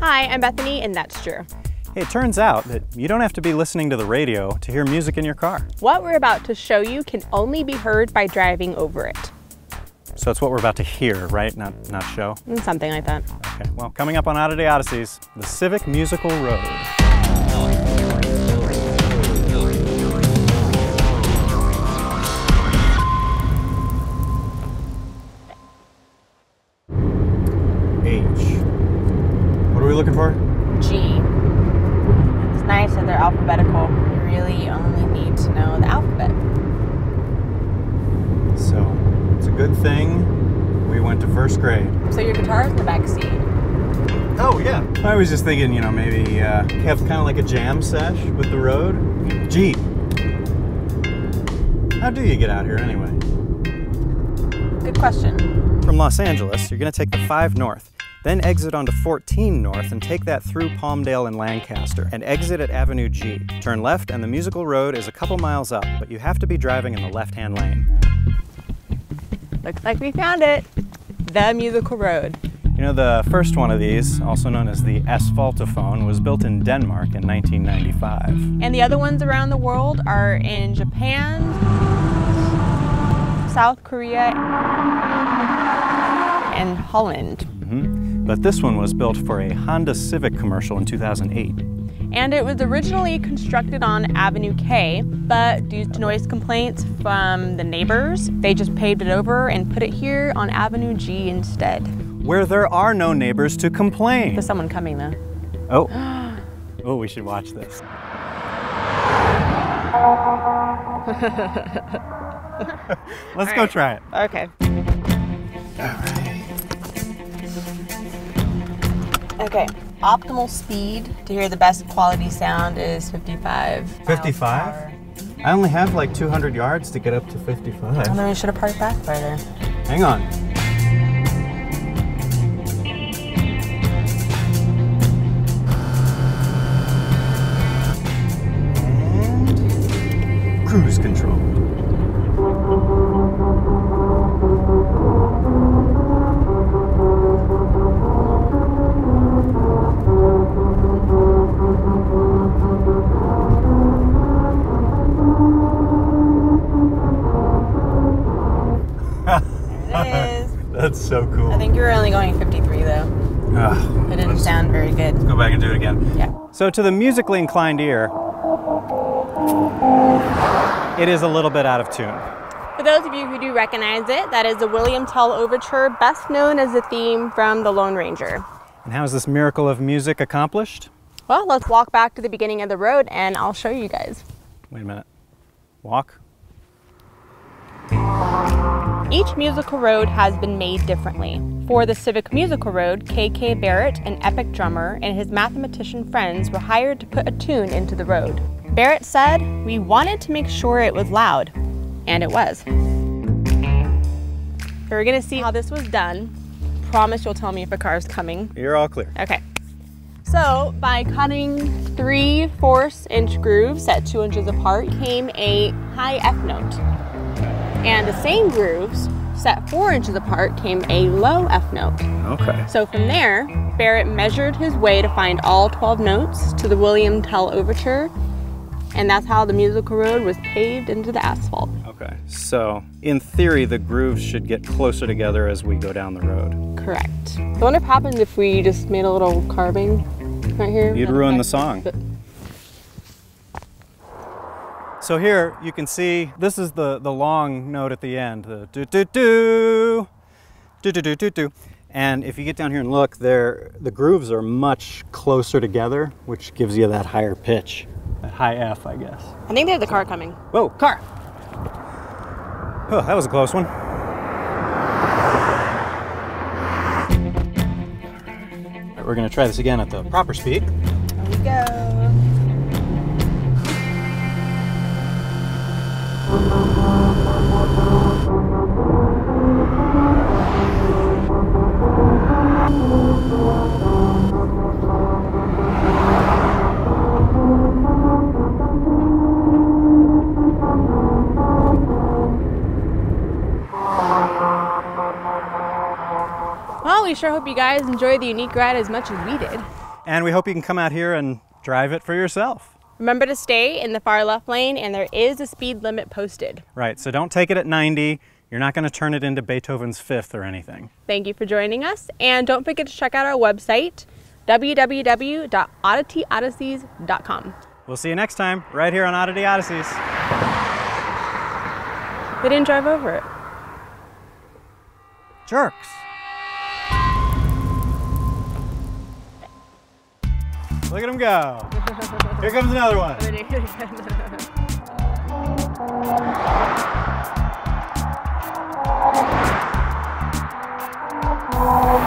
Hi, I'm Bethany, and that's Drew. Hey, it turns out that you don't have to be listening to the radio to hear music in your car. What we're about to show you can only be heard by driving over it. So it's what we're about to hear, right? Not, not show? Mm, Something like that. Okay, well, coming up on Oddity Odysseys, the Civic Musical Road. It's they're alphabetical. You really only need to know the alphabet. So, it's a good thing we went to first grade. So your guitar's in the back seat. Oh, yeah. I was just thinking, you know, maybe uh, have kind of like a jam sesh with the road. Gee. How do you get out here anyway? Good question. From Los Angeles, you're going to take the 5 north, then exit onto 14 north and take that through Palmdale and Lancaster, and exit at Avenue G. Turn left, and the musical road is a couple miles up, but you have to be driving in the left hand lane. Looks like we found it. The musical road. You know, the first one of these, also known as the asphaltophone, was built in Denmark in 1995. And the other ones around the world are in Japan, South Korea, and Holland. hmm But this one was built for a Honda Civic commercial in 2008. And it was originally constructed on Avenue K, but due to noise complaints from the neighbors, they just paved it over and put it here on Avenue G instead. Where there are no neighbors to complain. There's someone coming though. Oh. Oh, we should watch this. Let's go right. try it. Okay. Okay. Optimal speed to hear the best quality sound is 55. 55? I only have like 200 yards to get up to 55. Well, then we should have parked back further. Hang on. And cruise control. That's so cool. I think you were only going 53 though. Ugh. It didn't sound very good. Go back and do it again. Yeah. So, to the musically inclined ear, it is a little bit out of tune. For those of you who do recognize it, that is the William Tell Overture, best known as the theme from The Lone Ranger. And how is this miracle of music accomplished? Well, let's walk back to the beginning of the road and I'll show you guys. Wait a minute. Walk. Each musical road has been made differently. For the Civic Musical Road, K.K. Barrett, an epic drummer, and his mathematician friends were hired to put a tune into the road. Barrett said, We wanted to make sure it was loud. And it was. So we're gonna see how this was done. Promise you'll tell me if a car's coming. You're all clear. Okay. So by cutting three fourths inch grooves at two inches apart came a high F note. And the same grooves set four inches apart came a low F note. Okay. So from there, Barrett measured his way to find all 12 notes to the William Tell Overture, and that's how the musical road was paved into the asphalt. Okay. So, in theory, the grooves should get closer together as we go down the road. Correct. I wonder if happened if we just made a little carving right here. You'd ruin the song. But- so here you can see, this is the, the long note at the end, the do-do-do, do-do-do-do-do. And if you get down here and look, there the grooves are much closer together, which gives you that higher pitch, that high F, I guess. I think they have the car coming. Whoa, car! Oh, that was a close one. We're gonna try this again at the proper speed. Here we go. Well, we sure hope you guys enjoyed the unique ride as much as we did. And we hope you can come out here and drive it for yourself. Remember to stay in the far left lane and there is a speed limit posted. Right, so don't take it at 90. You're not going to turn it into Beethoven's Fifth or anything. Thank you for joining us and don't forget to check out our website www.oddityodysseys.com. We'll see you next time right here on Oddity Odysseys. They didn't drive over it. Jerks. Look at him go. Here comes another one.